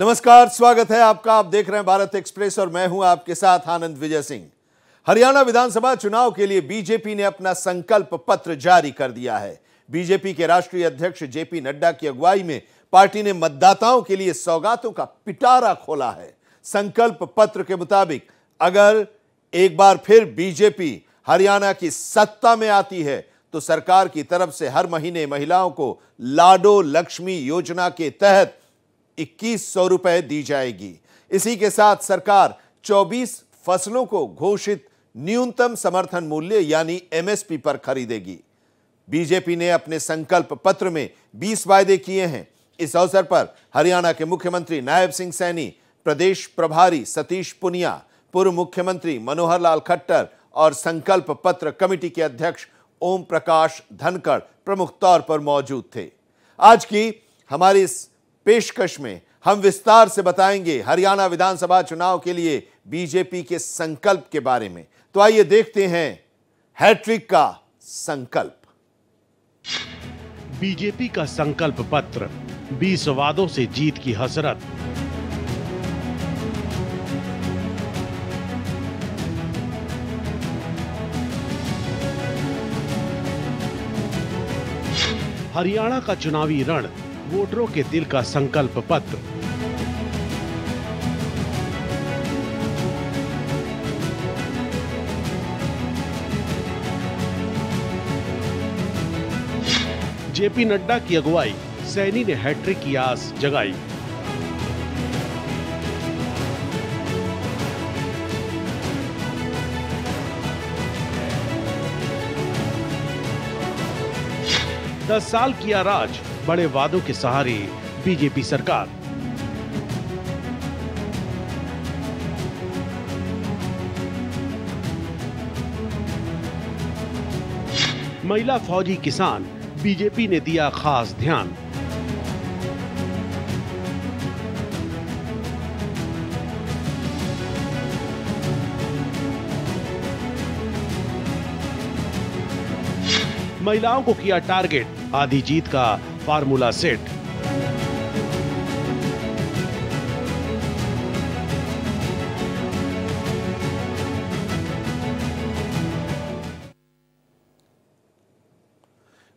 नमस्कार, स्वागत है आपका। आप देख रहे हैं भारत एक्सप्रेस और मैं हूँ आपके साथ आनंद विजय सिंह। हरियाणा विधानसभा चुनाव के लिए बीजेपी ने अपना संकल्प पत्र जारी कर दिया है। बीजेपी के राष्ट्रीय अध्यक्ष जेपी नड्डा की अगुवाई में पार्टी ने मतदाताओं के लिए सौगातों का पिटारा खोला है। संकल्प पत्र के मुताबिक, अगर एक बार फिर बीजेपी हरियाणा की सत्ता में आती है तो सरकार की तरफ़ से हर महीने महिलाओं को लाडो लक्ष्मी योजना के तहत इक्कीस सौ रुपए दी जाएगी। इसी के साथ सरकार 24 फ़सलों को घोषित न्यूनतम समर्थन मूल्य यानी एमएसपी पर खरीदेगी। बीजेपी ने अपने संकल्प पत्र में 20 वायदे किए हैं। इस अवसर पर हरियाणा के मुख्यमंत्री नायब सिंह सैनी, प्रदेश प्रभारी सतीश पुनिया, पूर्व मुख्यमंत्री मनोहर लाल खट्टर और संकल्प पत्र कमेटी के अध्यक्ष ओम प्रकाश धनखड़ प्रमुख तौर पर मौजूद थे। आज की हमारी इस पेशकश में हम विस्तार से बताएँगे हरियाणा विधानसभा चुनाव के लिए बीजेपी के संकल्प के बारे में। तो आइए देखते हैं हैट्रिक का संकल्प। बीजेपी का संकल्प पत्र 20 वादों से जीत की हसरत। हरियाणा का चुनावी रण वोटरों के दिल का संकल्प पत्र। जेपी नड्डा की अगुवाई, सैनी ने हैट्रिक की आस जगाई। दस साल किया राज बड़े वादों के सहारे बीजेपी सरकार। महिला फौजी किसान, बीजेपी ने दिया खास ध्यान। महिलाओं को किया टारगेट, आधी जीत का फार्मूला सेट।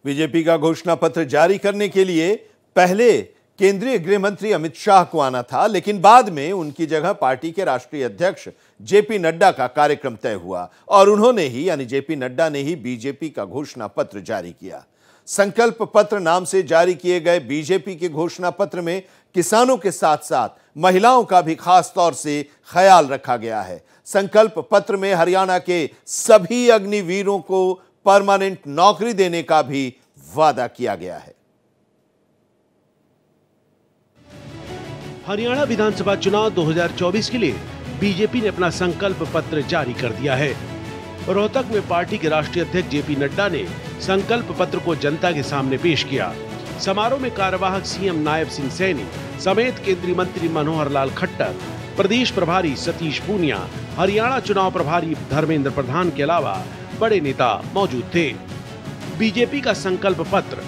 बीजेपी का घोषणा पत्र जारी करने के लिए पहले केंद्रीय गृह मंत्री अमित शाह को आना था, लेकिन बाद में उनकी जगह पार्टी के राष्ट्रीय अध्यक्ष जेपी नड्डा का कार्यक्रम तय हुआ और उन्होंने ही, यानी जेपी नड्डा ने ही बीजेपी का घोषणा पत्र जारी किया। संकल्प पत्र नाम से जारी किए गए बीजेपी के घोषणा पत्र में किसानों के साथ साथ महिलाओं का भी खास तौर से ख्याल रखा गया है। संकल्प पत्र में हरियाणा के सभी अग्निवीरों को परमानेंट नौकरी देने का भी वादा किया गया है। हरियाणा विधानसभा चुनाव 2024 के लिए बीजेपी ने अपना संकल्प पत्र जारी कर दिया है। रोहतक में पार्टी के राष्ट्रीय अध्यक्ष जेपी नड्डा ने संकल्प पत्र को जनता के सामने पेश किया। समारोह में कार्यवाहक सीएम नायब सिंह सैनी, समेत केंद्रीय मंत्री मनोहर लाल खट्टर, प्रदेश प्रभारी सतीश पूनिया, हरियाणा चुनाव प्रभारी धर्मेंद्र प्रधान के अलावा बड़े नेता मौजूद थे। बीजेपी का संकल्प पत्र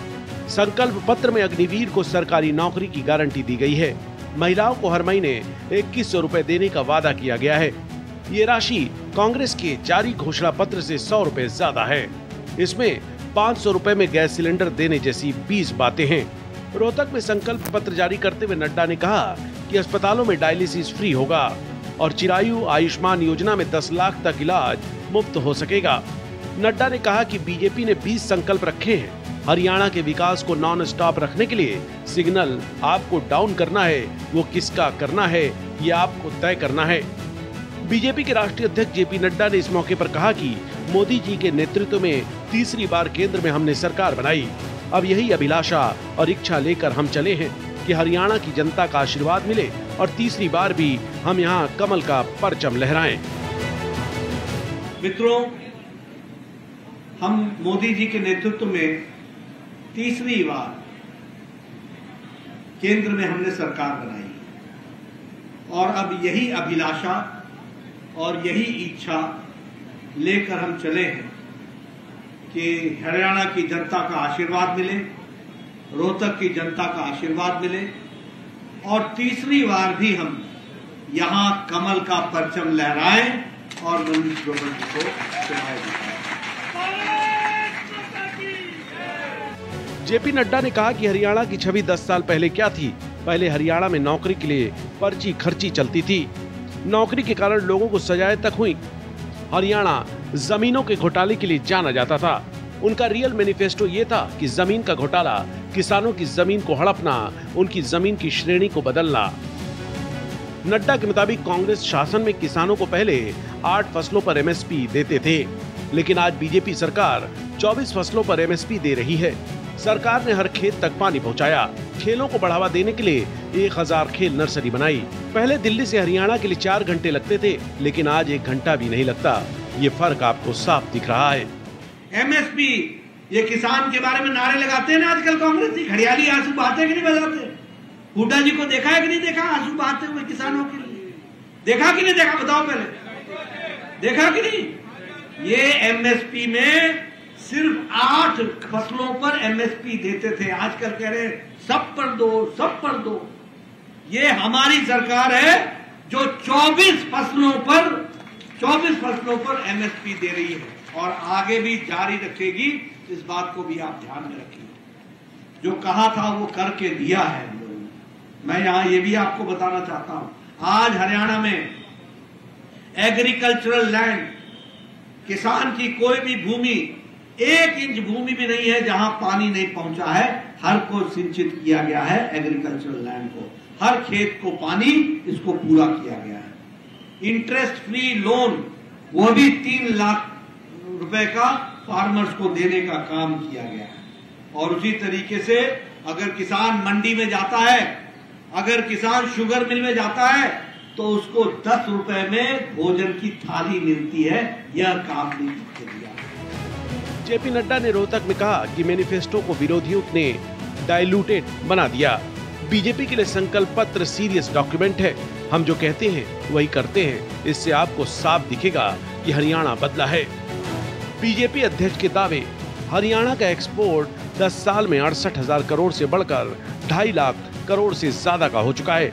संकल्प पत्र में अग्निवीर को सरकारी नौकरी की गारंटी दी गई है। महिलाओं को हर महीने इक्कीस सौ रूपए देने का वादा किया गया है। ये राशि कांग्रेस के जारी घोषणा पत्र से सौ रूपए ज़्यादा है। इसमें पाँच सौ रूपए में गैस सिलेंडर देने जैसी बीस बातें हैं। रोहतक में संकल्प पत्र जारी करते हुए नड्डा ने कहा कि अस्पतालों में डायलिसिस फ्री होगा और चिरायु आयुष्मान योजना में 10 लाख तक इलाज मुफ़्त हो सकेगा। नड्डा ने कहा कि बीजेपी ने 20 संकल्प रखे हैं। हरियाणा के विकास को नॉन स्टॉप रखने के लिए सिग्नल आपको डाउन करना है, वो किसका करना है, ये आपको तय करना है। बीजेपी के राष्ट्रीय अध्यक्ष जेपी नड्डा ने इस मौके पर कहा कि मोदी जी के नेतृत्व में तीसरी बार केंद्र में हमने सरकार बनाई। अब यही अभिलाषा और इच्छा लेकर हम चले हैं कि हरियाणा की जनता का आशीर्वाद मिले और तीसरी बार भी हम यहाँ कमल का परचम लहराएँ। मित्रों, हम मोदी जी के नेतृत्व में तीसरी बार केंद्र में हमने सरकार बनाई। और अब यही अभिलाषा और यही इच्छा लेकर हम चले हैं कि हरियाणा की जनता का आशीर्वाद मिले, रोहतक की जनता का आशीर्वाद मिले, और तीसरी बार भी हम यहाँ कमल का परचम लहराएँ और मनीष ग्रोवर जी को चुनाव जेपी नड्डा ने कहा कि हरियाणा की छवि 10 साल पहले क्या थी? पहले हरियाणा में नौकरी के लिए पर्ची खर्ची चलती थी। नौकरी के कारण लोगों को सजाएँ तक हुई। हरियाणा जमीनों के घोटाले के लिए जाना जाता था। उनका रियल मैनिफेस्टो ये था कि ज़मीन का घोटाला, किसानों की ज़मीन को हड़पना, उनकी ज़मीन की श्रेणी को बदलना। नड्डा के मुताबिक कांग्रेस शासन में किसानों को पहले आठ फ़सलों पर एमएसपी देते थे, लेकिन आज बीजेपी सरकार 24 फ़सलों पर एमएसपी दे रही है। सरकार ने हर खेत तक पानी पहुँचाया। खेलों को बढ़ावा देने के लिए एक हज़ार खेल नर्सरी बनाई। पहले दिल्ली से हरियाणा के लिए चार घंटे लगते थे, लेकिन आज एक घंटा भी नहीं लगता। ये फ़र्क आपको साफ़ दिख रहा है। एमएसपी, ये किसान के बारे में नारे लगाते हैं ना आजकल कांग्रेस हरियाली आँसू बहाते कि नहीं बजाते? हुड्डा जी को देखा है कि नहीं देखा? आँसू बहाते हुए किसानों के लिए। देखा कि नहीं देखा? बताओ पहले। देखा कि नहीं? ये एमएसपी में सिर्फ़ आठ फ़सलों पर एमएसपी देते थे। आजकल कह रहे सब पर दो, सब पर दो। ये हमारी सरकार है जो 24 फ़सलों पर 24 फ़सलों पर एमएसपी दे रही है और आगे भी जारी रखेगी। इस बात को भी आप ध्यान में रखिए। जो कहा था वो करके दिया है मैं यहाँ ये भी आपको बताना चाहता हूँ। आज हरियाणा में एग्रीकल्चरल लैंड किसान की कोई भी भूमि एक इंच भूमि भी नहीं है जहाँ पानी नहीं पहुँचा है। हर को सिंचित किया गया है एग्रीकल्चरल लैंड को। हर खेत को पानी, इसको पूरा किया गया है। इंटरेस्ट फ्री लोन वो भी तीन लाख रुपए का फार्मर्स को देने का काम किया गया है। और उसी तरीके से अगर किसान मंडी में जाता है, अगर किसान शुगर मिल में जाता है तो उसको दस रुपए में भोजन की थाली मिलती है। यह काम भी दिया जेपी नड्डा ने रोहतक में कहा कि मैनिफेस्टो को विरोधियों ने डाइल्यूटेड बना दिया। बीजेपी के लिए संकल्प पत्र सीरियस डॉक्यूमेंट है। हम जो कहते हैं, वही करते हैं। इससे आपको साफ़ दिखेगा कि हरियाणा बदला है। बीजेपी अध्यक्ष के दावे, हरियाणा का एक्सपोर्ट 10 साल में अड़सठ हज़ार करोड़ से बढ़कर ढाई लाख करोड़ से ज़्यादा का हो चुका है।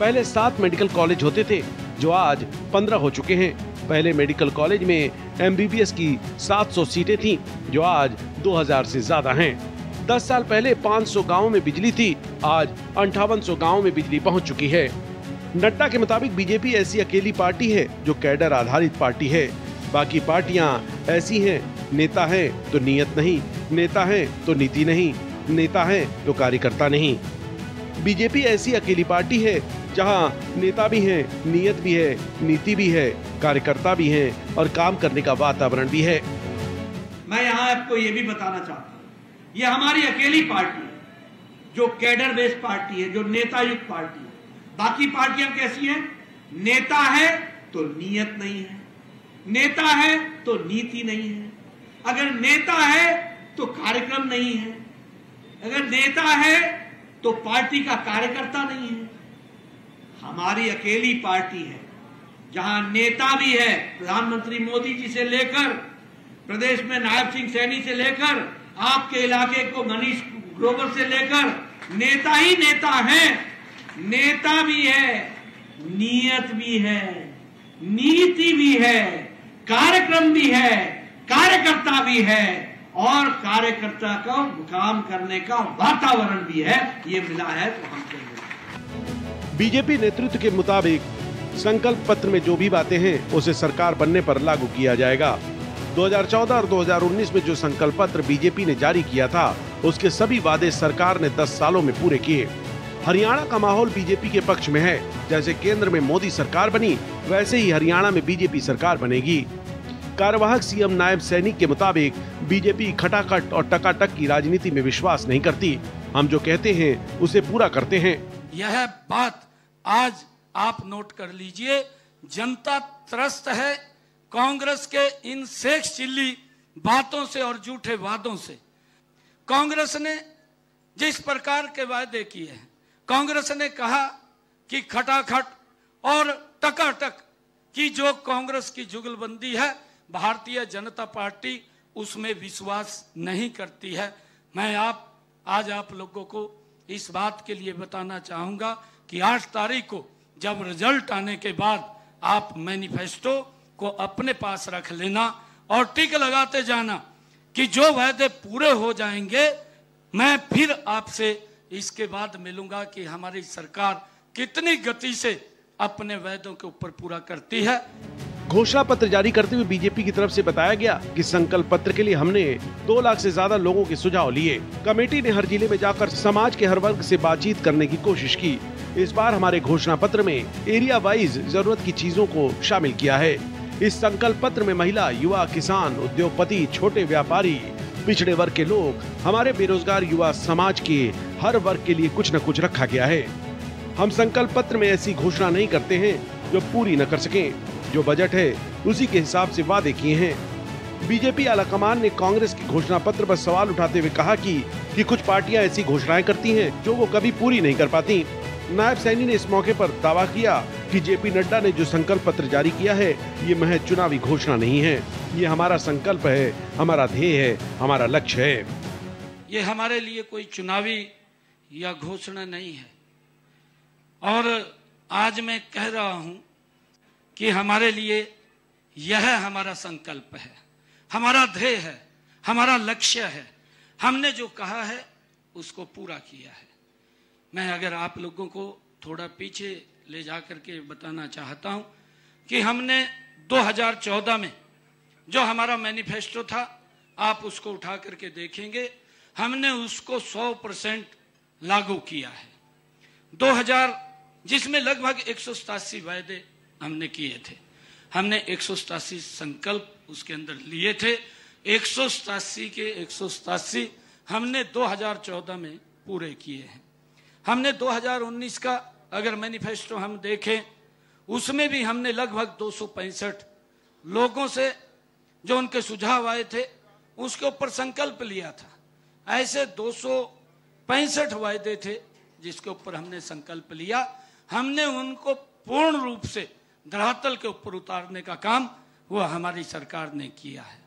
पहले सात मेडिकल कॉलेज होते थे, जो आज पंद्रह हो चुके हैं। पहले मेडिकल कॉलेज में एमबीबीएस की 700 सीटें थीं जो आज 2000 से ज़्यादा हैं। 10 साल पहले 500 गाँवों में बिजली थी आज अंठावन गाँव में बिजली पहुँच चुकी है। नड्डा के मुताबिक बीजेपी ऐसी अकेली पार्टी है जो कैडर आधारित पार्टी है। बाकी पार्टियाँ ऐसी हैं नेता है तो नियत नहीं नेता है तो नीति नहीं नेता है तो कार्यकर्ता नहीं। बीजेपी ऐसी अकेली पार्टी है जहाँ नेता भी हैं, नियत भी है नीति भी है। कार्यकर्ता भी हैं और काम करने का वातावरण भी है। मैं यहाँ आपको ये भी बताना चाहता हूँ, ये हमारी अकेली पार्टी है, जो कैडर बेस्ड पार्टी है, जो नेता युक्त पार्टी है। बाकी पार्टियाँ कैसी हैं? नेता है तो नियत नहीं है, नेता है तो नीति नहीं है। अगर नेता है तो कार्यक्रम नहीं है, अगर नेता है तो पार्टी का कार्यकर्ता नहीं है। हमारी अकेली पार्टी है जहाँ नेता भी है, प्रधानमंत्री मोदी जी से लेकर, प्रदेश में नायब सिंह सैनी से लेकर, आपके इलाके को मनीष ग्रोवर से लेकर, नेता ही नेता है। नेता भी है, नियत भी है, नीति भी है, कार्यक्रम भी है, कार्यकर्ता भी है, और कार्यकर्ता का काम करने का वातावरण भी है, ये मिला है तो हम बीजेपी नेतृत्व के मुताबिक संकल्प पत्र में जो भी बातें हैं, उसे सरकार बनने पर लागू किया जाएगा। 2014 और 2019 में जो संकल्प पत्र बीजेपी ने जारी किया था, उसके सभी वादे सरकार ने 10 सालों में पूरे किए। हरियाणा का माहौल बीजेपी के पक्ष में है। जैसे केंद्र में मोदी सरकार बनी, वैसे ही हरियाणा में बीजेपी सरकार बनेगी। कार्यवाहक सीएम नायब सैनिक के मुताबिक, बीजेपी खटाखट और टकाटक की राजनीति में विश्वास नहीं करती। हम जो कहते हैं, उसे पूरा करते हैं। यह बात आज आप नोट कर लीजिए, जनता त्रस्त है कांग्रेस के इन शेख चिल्ली बातों से और झूठे वादों से। कांग्रेस ने जिस प्रकार के वायदे किए हैं, कांग्रेस ने कहा कि खटाखट और टकाटक की जो कांग्रेस की जुगलबंदी है, भारतीय जनता पार्टी उसमें विश्वास नहीं करती है। मैं आप, आज आप लोगों को इस बात के लिए बताना चाहूँगा कि आठ तारीख को जब रिज़ल्ट आने के बाद आप मैनिफेस्टो को अपने पास रख लेना और टिक लगाते जाना कि जो वायदे पूरे हो जाएँगे, मैं फिर आपसे इसके बाद मिलूँगा कि हमारी सरकार कितनी गति से अपने वायदों के ऊपर पूरा करती है। घोषणा पत्र जारी करते हुए बीजेपी की तरफ़ से बताया गया कि संकल्प पत्र के लिए हमने दो लाख से ज़्यादा लोगों के सुझाव लिए। कमेटी ने हर ज़िले में जाकर समाज के हर वर्ग से बातचीत करने की कोशिश की। इस बार हमारे घोषणा पत्र में एरिया वाइज ज़रूरत की चीज़ों को शामिल किया है। इस संकल्प पत्र में महिला, युवा, किसान, उद्योगपति, छोटे व्यापारी, पिछड़े वर्ग के लोग, हमारे बेरोजगार युवा समाज के हर वर्ग के लिए कुछ न कुछ रखा गया है। हम संकल्प पत्र में ऐसी घोषणा नहीं करते हैं जो पूरी न कर सके। जो बजट है, उसी के हिसाब से वादे किए हैं। बीजेपी आलाकमान ने कांग्रेस की घोषणा पत्र पर सवाल उठाते हुए कहा कि कि कुछ पार्टियाँ ऐसी घोषणाएँ करती हैं जो वो कभी पूरी नहीं कर पाती। नायब सैनी ने इस मौके पर दावा किया कि जेपी नड्डा ने जो संकल्प पत्र जारी किया है, ये महज चुनावी घोषणा नहीं है। ये हमारा संकल्प है, हमारा ध्येय है, हमारा लक्ष्य है। ये हमारे लिए कोई चुनावी या घोषणा नहीं है। और आज मैं कह रहा हूँ कि हमारे लिए यह हमारा संकल्प है। हमारा ध्येय है, हमारा लक्ष्य है। हमने जो कहा है, उसको पूरा किया है। मैं अगर आप लोगों को थोड़ा पीछे ले जा करके बताना चाहता हूँ कि हमने 2014 में जो हमारा मैनिफेस्टो था, आप उसको उठा करके देखेंगे, हमने उसको 100 परसेंट लागू किया है। 2000 जिसमें लगभग एक सौ सतासी वायदे हमने किए थे। हमने एक सौ सतासी संकल्प उसके अंदर लिए थे। एक सौ सतासी के एक सौ सतासी हमने 2014 में पूरे किए हैं। हमने 2019 का अगर मैनिफेस्टो हम देखें, उसमें भी हमने लगभग दो सौ पैंसठ लोगों से जो उनके सुझाव आए थे, उसके ऊपर संकल्प लिया था। ऐसे दो वायदे थे जिसके ऊपर हमने संकल्प लिया। हमने उनको पूर्ण रूप से धरातल के ऊपर उतारने का काम वो हमारी सरकार ने किया है।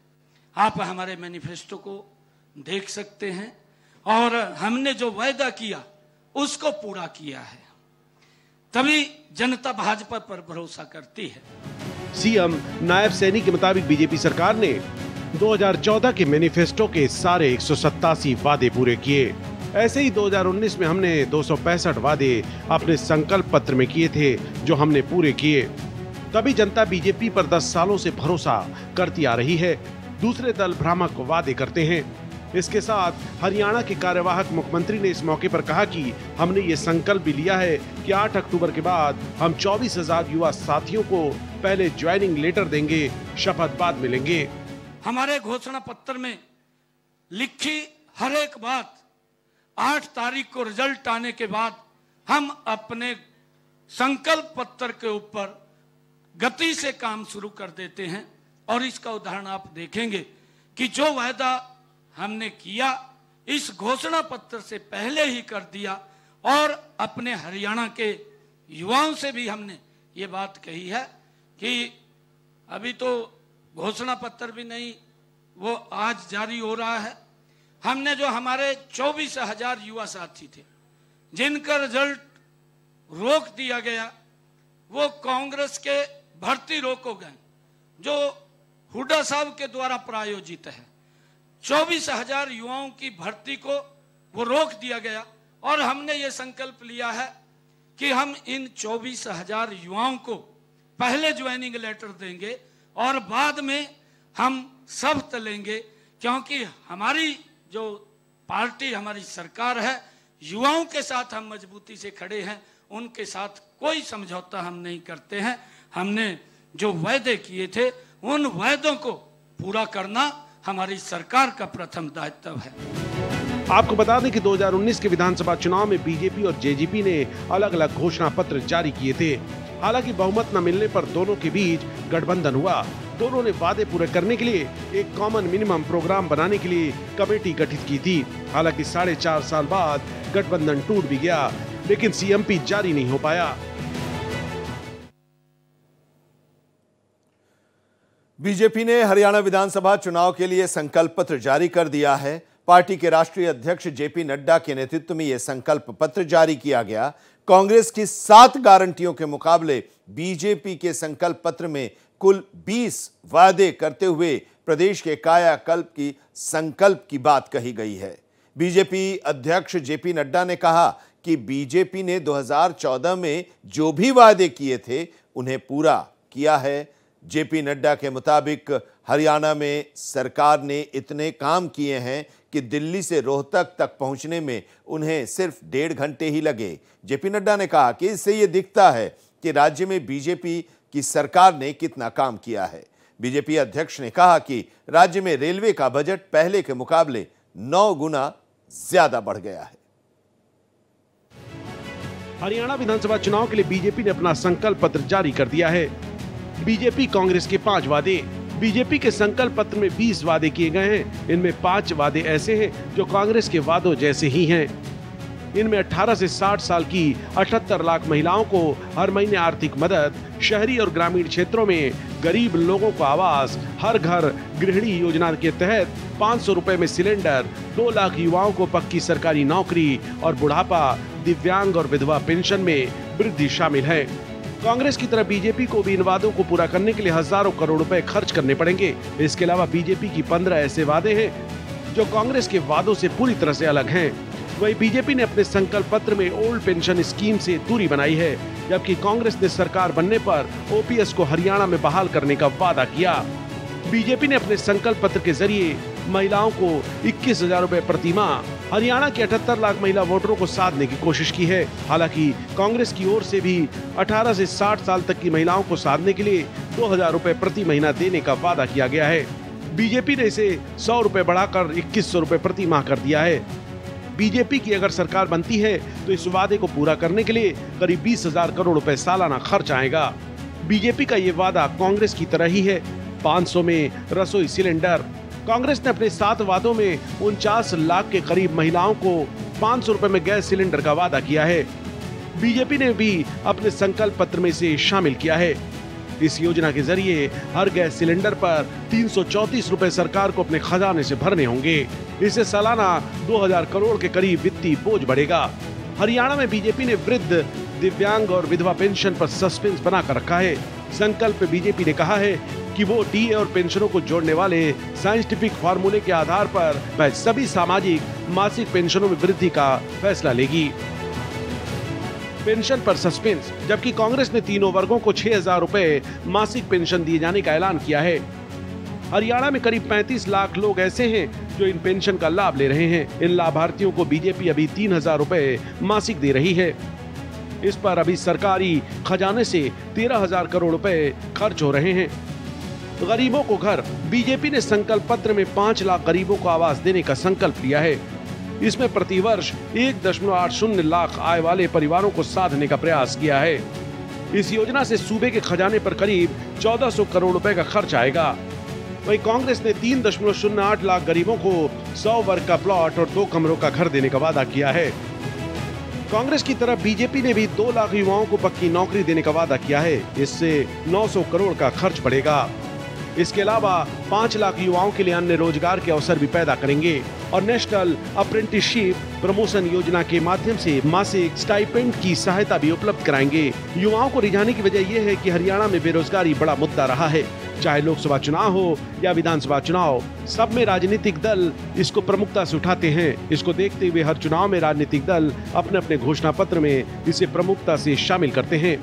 आप हमारे मैनिफेस्टो को देख सकते हैं और हमने जो वायदा किया उसको पूरा किया है। तभी जनता भाजपा पर भरोसा करती है। सीएम नायब सैनी के मुताबिक बीजेपी सरकार ने 2014 के मैनिफेस्टो के सारे एक सौ सत्तासी वादे पूरे किए। ऐसे ही 2019 में हमने दो सौ पैंसठ वादे अपने संकल्प पत्र में किए थे, जो हमने पूरे किए। तभी जनता बीजेपी पर 10 सालों से भरोसा करती आ रही है। दूसरे दल भ्रामक वादे करते हैं। इसके साथ हरियाणा के कार्यवाहक मुख्यमंत्री ने इस मौके पर कहा कि हमने ये संकल्प भी लिया है कि 8 अक्टूबर के बाद हम चौबीस हज़ार युवा साथियों को पहले ज्वाइनिंग लेटर देंगे, शपथ बाद मिलेंगे। हमारे घोषणा पत्र में लिखी हर एक बात आठ तारीख को रिज़ल्ट आने के बाद हम अपने संकल्प पत्र के ऊपर गति से काम शुरू कर देते हैं और इसका उदाहरण आप देखेंगे कि जो वायदा हमने किया, इस घोषणा पत्र से पहले ही कर दिया और अपने हरियाणा के युवाओं से भी हमने ये बात कही है कि अभी तो घोषणा पत्र भी नहीं, वो आज जारी हो रहा है। हमने जो हमारे चौबीस हज़ार युवा साथी थे, जिनका रिज़ल्ट रोक दिया गया, वो कांग्रेस के भर्ती रोक गए, जो हुडा साहब के द्वारा प्रायोजित है। चौबीस हज़ार युवाओं की भर्ती को वो रोक दिया गया और हमने ये संकल्प लिया है कि हम इन चौबीस हज़ार युवाओं को पहले ज्वाइनिंग लेटर देंगे और बाद में हम सब लेंगे क्योंकि हमारी जो पार्टी, हमारी सरकार है, युवाओं के साथ हम मजबूती से खड़े हैं, उनके साथ कोई समझौता हम नहीं करते हैं। हमने जो वायदे किए थे, उन वायदों को पूरा करना हमारी सरकार का प्रथम दायित्व है। आपको बता दें कि 2019 के विधानसभा चुनाव में बीजेपी और जेजेपी ने अलग अलग घोषणा पत्र जारी किए थे। हालाँकि बहुमत न मिलने पर दोनों के बीच गठबंधन हुआ। दोनों ने वादे पूरे करने के लिए एक कॉमन मिनिमम प्रोग्राम बनाने के लिए कमेटी गठित की थी। हालाँकि साढ़े चार साल बाद गठबंधन टूट भी गया, लेकिन सीएमपी जारी नहीं हो पाया। बीजेपी ने हरियाणा विधानसभा चुनाव के लिए संकल्प पत्र जारी कर दिया है। पार्टी के राष्ट्रीय अध्यक्ष जेपी नड्डा के नेतृत्व में यह संकल्प पत्र जारी किया गया। कांग्रेस की सात गारंटियों के मुकाबले बीजेपी के संकल्प पत्र में कुल 20 वादे करते हुए प्रदेश के कायाकल्प की संकल्प की बात कही गई है। बीजेपी अध्यक्ष जेपी नड्डा ने कहा कि बीजेपी ने 2014 में जो भी वादे किए थे, उन्हें पूरा किया है। जेपी नड्डा के मुताबिक, हरियाणा में सरकार ने इतने काम किए हैं कि दिल्ली से रोहतक तक पहुँचने में उन्हें सिर्फ़ डेढ़ घंटे ही लगे। जेपी नड्डा ने कहा कि इससे ये दिखता है कि राज्य में बीजेपी की सरकार ने कितना काम किया है। बीजेपी अध्यक्ष ने कहा कि राज्य में रेलवे का बजट पहले के मुकाबले नौ गुना ज़्यादा बढ़ गया है। हरियाणा विधानसभा चुनाव के लिए बीजेपी ने अपना संकल्प पत्र जारी कर दिया है। बीजेपी कांग्रेस के पाँच वादे। बीजेपी के संकल्प पत्र में 20 वादे किए गए हैं। इनमें पाँच वादे ऐसे हैं जो कांग्रेस के वादों जैसे ही हैं। इनमें 18 से 60 साल की 78 लाख महिलाओं को हर महीने आर्थिक मदद, शहरी और ग्रामीण क्षेत्रों में गरीब लोगों को आवास, हर घर गृहिणी योजना के तहत पाँच सौ में सिलेंडर, दो लाख युवाओं को पक्की सरकारी नौकरी और बुढ़ापा, दिव्यांग और विधवा पेंशन में वृद्धि शामिल है। कांग्रेस की तरह बीजेपी को भी इन वादों को पूरा करने के लिए हज़ारों करोड़ रुपए खर्च करने पड़ेंगे। इसके अलावा बीजेपी की पंद्रह ऐसे वादे हैं, जो कांग्रेस के वादों से पूरी तरह से अलग हैं। वहीं बीजेपी ने अपने संकल्प पत्र में ओल्ड पेंशन स्कीम से दूरी बनाई है, जबकि कांग्रेस ने सरकार बनने पर ओपीएस को हरियाणा में बहाल करने का वादा किया। बीजेपी ने अपने संकल्प पत्र के ज़रिए महिलाओं को इक्कीस हज़ार रूपए प्रति माह हरियाणा के 78 लाख महिला वोटरों को साधने की कोशिश की है। हालाँकि कांग्रेस की ओर से भी 18 से 60 साल तक की महिलाओं को साधने के लिए दो हज़ार रूपए प्रति महीना देने का वादा किया गया है। बीजेपी ने इसे सौ रूपए बढ़ाकर इक्कीस सौ रूपए प्रति माह कर दिया है। बीजेपी की अगर सरकार बनती है तो इस वादे को पूरा करने के लिए करीब बीस हज़ार करोड़ रुपए सालाना खर्च आएगा। बीजेपी का ये वादा कांग्रेस की तरह ही है। 500 में रसोई सिलेंडर कांग्रेस ने अपने सात वादों में उनचास लाख के करीब महिलाओं को पाँच सौ रूपए में गैस सिलेंडर का वादा किया है। बीजेपी ने भी अपने संकल्प पत्र में इसे शामिल किया है। इस योजना के ज़रिए हर गैस सिलेंडर पर तीन रुपए सरकार को अपने खजाने से भरने होंगे। इससे सालाना 2000 करोड़ के करीब वित्तीय बोझ बढ़ेगा। हरियाणा में बीजेपी ने वृद्ध दिव्यांग और विधवा पेंशन पर सस्पेंस बनाकर रखा है। संकल्प बीजेपी ने कहा है कि वो डी और पेंशनों को जोड़ने वाले साइंटिफिक फार्मूले के आधार पर सभी सामाजिक, मासिक पेंशनों में वृद्धि का फैसला लेगी। पेंशन पर सस्पेंस, जबकि कांग्रेस ने तीनों वर्गों को छह हज़ार रूपए मासिक पेंशन दिए जाने का ऐलान किया है। हरियाणा में करीब 35 लाख लोग ऐसे हैं जो इन पेंशन का लाभ ले रहे हैं। इन लाभार्थियों को बीजेपी अभी तीन हज़ार रूपए मासिक दे रही है। इस पर अभी सरकारी खजाने से तेरह हज़ार करोड़ रुपए खर्च हो रहे हैं। गरीबों को घर, बीजेपी ने संकल्प पत्र में पाँच लाख गरीबों को आवास देने का संकल्प लिया है। इसमें प्रतिवर्ष एक दशमलव आठ शून्य लाख आय वाले परिवारों को साधने का प्रयास किया है। इस योजना से सूबे के खजाने पर करीब 1400 करोड़ रुपए का खर्च आएगा। वहीं कांग्रेस ने तीन दशमलव शून्य आठ लाख गरीबों को सौ वर्ग का प्लॉट और दो कमरों का घर देने का वादा किया है। कांग्रेस की तरफ़ बीजेपी ने भी दो लाख युवाओं को पक्की नौकरी देने का वादा किया है। इससे 900 करोड़ का खर्च पड़ेगा इसके अलावा पाँच लाख युवाओं के लिए अन्य रोज़गार के अवसर भी पैदा करेंगे और नेशनल अप्रेंटिसशिप प्रमोशन योजना के माध्यम से मासिक स्टाइपेंड की सहायता भी उपलब्ध कराएँगे। युवाओं को रिझाने की वजह यह है कि हरियाणा में बेरोजगारी बड़ा मुद्दा रहा है। चाहे लोकसभा चुनाव हो या विधानसभा चुनाव, सब में राजनीतिक दल इसको प्रमुखता से उठाते हैं। इसको देखते हुए हर चुनाव में राजनीतिक दल अपने अपने घोषणा पत्र में इसे प्रमुखता से शामिल करते हैं।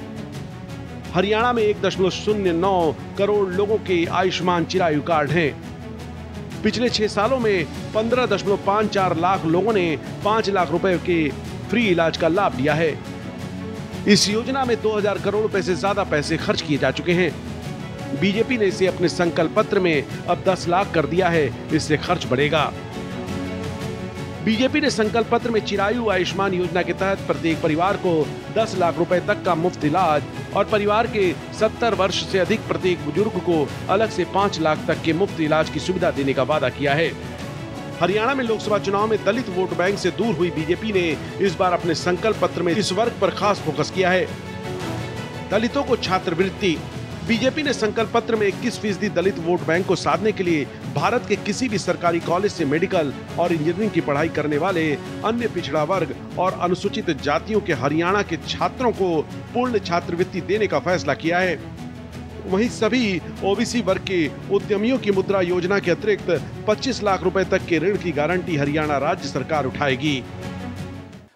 हरियाणा में एक दशमलव शून्य नौ करोड़ लोगों के आयुष्मान चिरायु कार्ड हैं। पिछले छह सालों में पंद्रह दशमलव पाँच चार लाख लोगों ने पाँच लाख रुपए के फ्री इलाज का लाभ लिया है। इस योजना में 2000 करोड़ रुपए से ज़्यादा पैसे खर्च किए जा चुके हैं। बीजेपी ने इसे अपने संकल्प पत्र में अब 10 लाख कर दिया है, इससे खर्च बढ़ेगा। बीजेपी ने संकल्प पत्र में चिरायु आयुष्मान योजना के तहत प्रत्येक परिवार को 10 लाख रुपए तक का मुफ़्त इलाज और परिवार के 70 वर्ष से अधिक प्रत्येक बुज़ुर्ग को अलग से 5 लाख तक के मुफ़्त इलाज की सुविधा देने का वादा किया है। हरियाणा में लोकसभा चुनाव में दलित वोट बैंक से दूर हुई बीजेपी ने इस बार अपने संकल्प पत्र में इस वर्ग पर खास फोकस किया है। दलितों को छात्रवृत्ति बीजेपी ने संकल्प पत्र में 21 फ़ीसदी दलित वोट बैंक को साधने के लिए भारत के किसी भी सरकारी कॉलेज से मेडिकल और इंजीनियरिंग की पढ़ाई करने वाले अन्य पिछड़ा वर्ग और अनुसूचित जातियों के हरियाणा के छात्रों को पूर्ण छात्रवृत्ति देने का फैसला किया है। वहीं सभी ओबीसी वर्ग के उद्यमियों की मुद्रा योजना के अतिरिक्त 25 लाख रुपए तक के ऋण की गारंटी हरियाणा राज्य सरकार उठाएगी।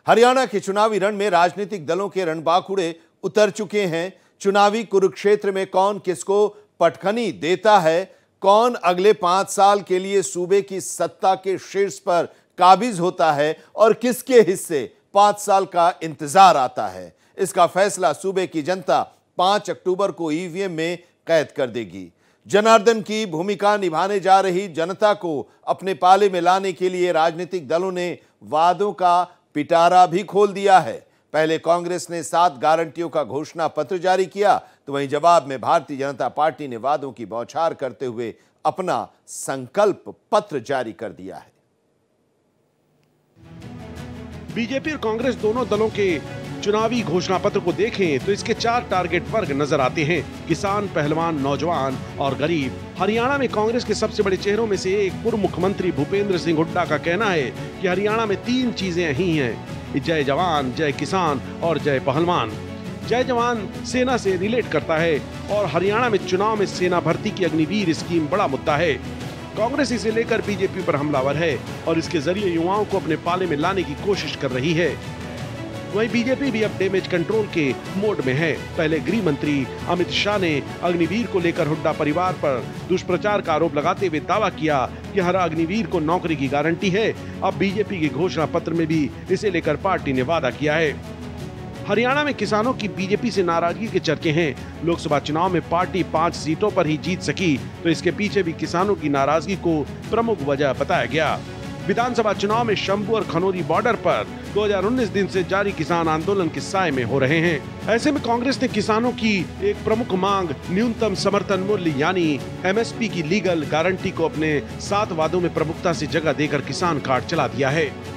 हरियाणा के चुनावी रण में राजनीतिक दलों के रणबांकुड़े उतर चुके हैं। चुनावी कुरुक्षेत्र में कौन किसको पटखनी देता है? कौन अगले पाँच साल के लिए सूबे की सत्ता के शीर्ष पर काबिज होता है और किसके हिस्से पाँच साल का इंतज़ार आता है? इसका फैसला सूबे की जनता पाँच अक्टूबर को ईवीएम में कैद कर देगी। जनार्दन की भूमिका निभाने जा रही जनता को अपने पाले में लाने के लिए राजनीतिक दलों ने वादों का पिटारा भी खोल दिया है। पहले कांग्रेस ने सात गारंटियों का घोषणा पत्र जारी किया तो वहीं जवाब में भारतीय जनता पार्टी ने वादों की बौछार करते हुए अपना संकल्प पत्र जारी कर दिया है। बीजेपी और कांग्रेस दोनों दलों के चुनावी घोषणा पत्र को देखें तो इसके चार टारगेट वर्ग नज़र आते हैं। किसान, पहलवान, नौजवान और गरीब। हरियाणा में कांग्रेस के सबसे बड़े चेहरों में से एक पूर्व मुख्यमंत्री भूपेंद्र सिंह हुड्डा का कहना है कि हरियाणा में तीन चीज़ें ही हैं। जय जवान, जय किसान और जय पहलवान। जय जवान सेना से रिलेट करता है और हरियाणा में चुनाव में सेना भर्ती की अग्निवीर स्कीम बड़ा मुद्दा है। कांग्रेस इसे लेकर बीजेपी पर हमलावर है और इसके ज़रिए युवाओं को अपने पाले में लाने की कोशिश कर रही है। वहीं बीजेपी भी अब डेमेज कंट्रोल के मोड में है। पहले गृह मंत्री अमित शाह ने अग्निवीर को लेकर हुड्डा परिवार पर दुष्प्रचार का आरोप लगाते हुए दावा किया कि हर अग्निवीर को नौकरी की गारंटी है। अब बीजेपी के घोषणा पत्र में भी इसे लेकर पार्टी ने वादा किया है। हरियाणा में किसानों की बीजेपी से नाराज़गी के चर्चे हैं। लोकसभा चुनाव में पार्टी पाँच सीटों पर ही जीत सकी तो इसके पीछे भी किसानों की नाराज़गी को प्रमुख वजह बताया गया। विधानसभा चुनाव में शंभू और खनौरी बॉर्डर पर 2019 दिन से जारी किसान आंदोलन के साय में हो रहे हैं। ऐसे में कांग्रेस ने किसानों की एक प्रमुख मांग, न्यूनतम समर्थन मूल्य यानी एमएसपी की लीगल गारंटी को अपने सात वादों में प्रमुखता से जगह देकर किसान कार्ड चला दिया है।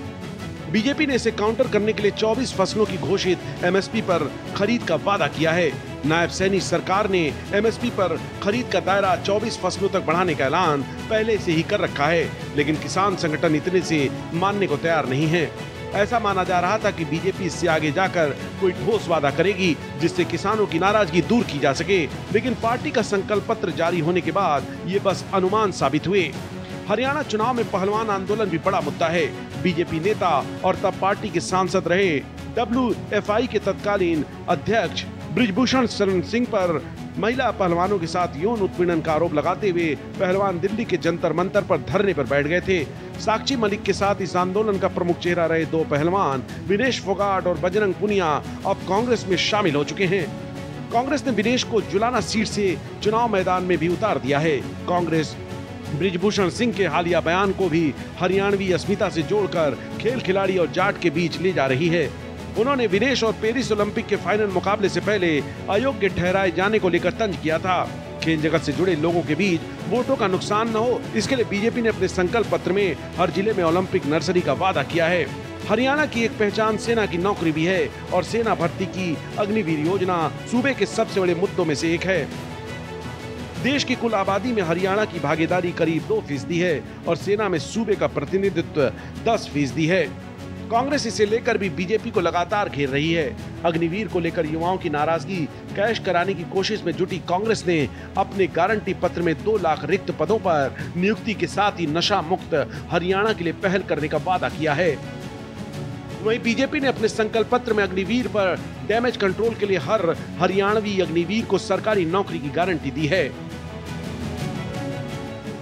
बीजेपी ने इसे काउंटर करने के लिए 24 फ़सलों की घोषित एमएसपी पर खरीद का वादा किया है। नायब सैनी सरकार ने एमएसपी पर खरीद का दायरा 24 फ़सलों तक बढ़ाने का ऐलान पहले से ही कर रखा है, लेकिन किसान संगठन इतने से मानने को तैयार नहीं है। ऐसा माना जा रहा था कि बीजेपी इससे आगे जाकर कोई ठोस वादा करेगी, जिससे किसानों की नाराज़गी दूर की जा सके, लेकिन पार्टी का संकल्प पत्र जारी होने के बाद ये बस अनुमान साबित हुए। हरियाणा चुनाव में पहलवान आंदोलन भी बड़ा मुद्दा है। बीजेपी नेता और तब पार्टी के सांसद रहे। डब्ल्यू के तत्कालीन अध्यक्ष ब्रिजभूषण शरण सिंह पर महिला पहलवानों के साथ यौन उत्पीड़न का आरोप लगाते हुए पहलवान दिल्ली के जंतर मंतर पर धरने पर बैठ गए थे। साक्षी मलिक के साथ इस आंदोलन का प्रमुख चेहरा रहे दो पहलवान, विनेश फोगाट और बजरंग पुनिया, अब कांग्रेस में शामिल हो चुके हैं। कांग्रेस ने विनेश को जुलाना सीट से चुनाव मैदान में भी उतार दिया है। कांग्रेस ब्रिजभूषण सिंह के हालिया बयान को भी हरियाणवी अस्मिता से जोड़कर खेल खिलाड़ी और जाट के बीच ले जा रही है। उन्होंने विदेश और पेरिस ओलंपिक के फाइनल मुकाबले से पहले अयोग्य ठहराए जाने को लेकर तंज किया था। खेल जगत से जुड़े लोगों के बीच वोटों का नुकसान न हो, इसके लिए बीजेपी ने अपने संकल्प पत्र में हर ज़िले में ओलंपिक नर्सरी का वादा किया है। हरियाणा की एक पहचान सेना की नौकरी भी है और सेना भर्ती की अग्निवीर योजना सूबे के सबसे बड़े मुद्दों में से एक है। देश की कुल आबादी में हरियाणा की भागीदारी करीब दो फ़ीसदी है और सेना में सूबे का प्रतिनिधित्व दस फ़ीसदी है। कांग्रेस इसे लेकर भी बीजेपी को लगातार घेर रही है। अग्निवीर को लेकर युवाओं की नाराज़गी, कैश कराने की कोशिश में जुटी कांग्रेस ने अपने गारंटी पत्र में दो लाख रिक्त पदों पर नियुक्ति के साथ ही नशा मुक्त हरियाणा के लिए पहल करने का वादा किया है। वहीं बीजेपी ने अपने संकल्प पत्र में अग्निवीर पर डैमेज कंट्रोल के लिए हर हरियाणवी अग्निवीर को सरकारी नौकरी की गारंटी दी है।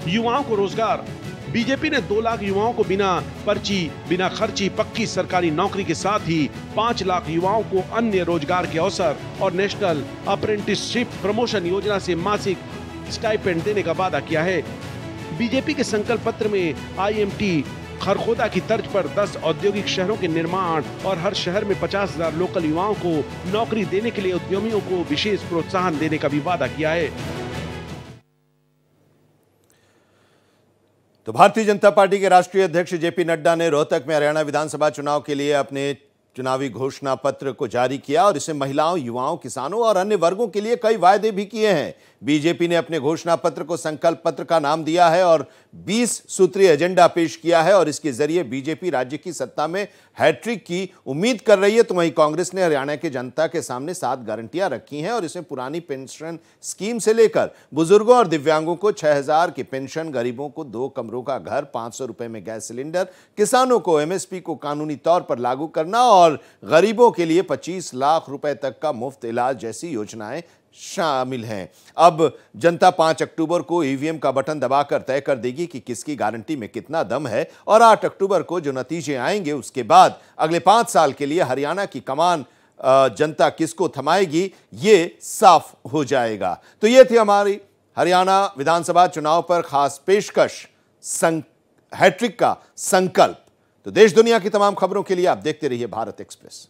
युवाओं को रोज़गार। बीजेपी ने दो लाख युवाओं को बिना पर्ची, बिना खर्ची, पक्की सरकारी नौकरी के साथ ही पाँच लाख युवाओं को अन्य रोज़गार के अवसर और नेशनल अप्रेंटिसशिप प्रमोशन योजना से मासिक स्टाइपेंड देने का वादा किया है। बीजेपी के संकल्प पत्र में आईएमटी खरखोदा की तर्ज पर 10 औद्योगिक शहरों के निर्माण और हर शहर में पचास हज़ार लोकल युवाओं को नौकरी देने के लिए उद्यमियों को विशेष प्रोत्साहन देने का भी वादा किया है। तो भारतीय जनता पार्टी के राष्ट्रीय अध्यक्ष जेपी नड्डा ने रोहतक में हरियाणा विधानसभा चुनाव के लिए अपने चुनावी घोषणा पत्र को जारी किया और इसे महिलाओं, युवाओं, किसानों और अन्य वर्गों के लिए कई वायदे भी किए हैं। बीजेपी ने अपने घोषणा पत्र को संकल्प पत्र का नाम दिया है और 20 सूत्रीय एजेंडा पेश किया है और इसके ज़रिए बीजेपी राज्य की सत्ता में हैट्रिक की उम्मीद कर रही है। तो वहीं कांग्रेस ने हरियाणा की जनता के सामने सात गारंटियाँ रखी हैं और इसमें पुरानी पेंशन स्कीम से लेकर बुज़ुर्गों और दिव्यांगों को छह हज़ार की पेंशन, गरीबों को दो कमरों का घर, पाँच रुपए में गैस सिलेंडर, किसानों को एमएसपी को कानूनी तौर पर लागू करना और गरीबों के लिए पच्चीस लाख रुपए तक का मुफ़्त इलाज जैसी योजनाएँ शामिल हैं। अब जनता पाँच अक्टूबर को ईवीएम का बटन दबाकर तय कर देगी कि किसकी गारंटी में कितना दम है और आठ अक्टूबर को जो नतीजे आएँगे उसके बाद अगले पाँच साल के लिए हरियाणा की कमान जनता किसको थमाएगी, ये साफ़ हो जाएगा। तो ये थी हमारी हरियाणा विधानसभा चुनाव पर खास पेशकश हैट्रिक का संकल्प। तो देश दुनिया की तमाम खबरों के लिए आप देखते रहिए भारत एक्सप्रेस।